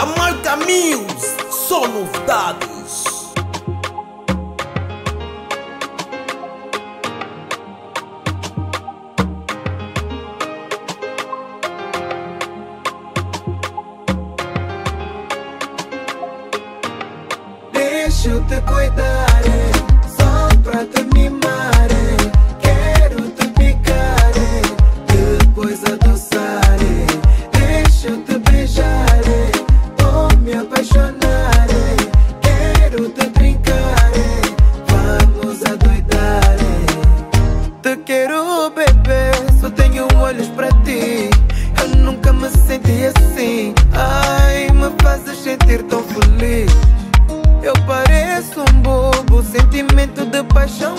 da marca Mills, só novidades. Deixa eu te cuidar. sentimento de paixão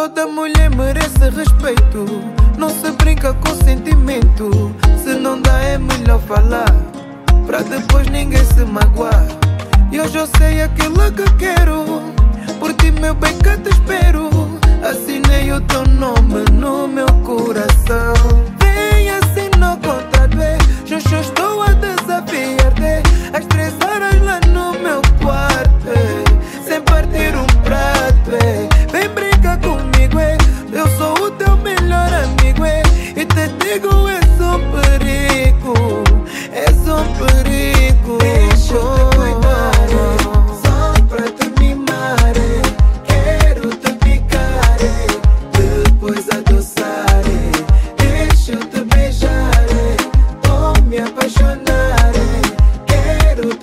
Toda mulher merece respeito. Não se brinca com sentimento. Se não dá, é melhor falar. Pra depois ninguém se magoar. E hoje eu sei aquilo que quero.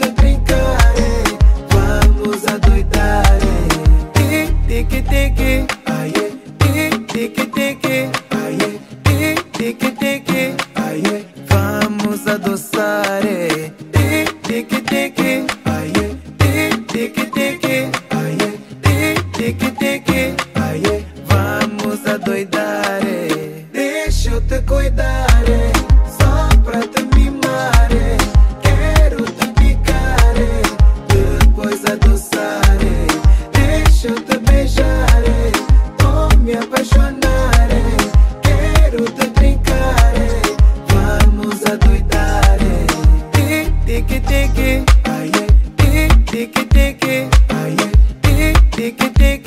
brincar, ei, vamos adoidar, ei. Tic tic, ai, tic tic. coisa doidada. Tic, Tiki tiki ai, Tiki tiki ai, tic.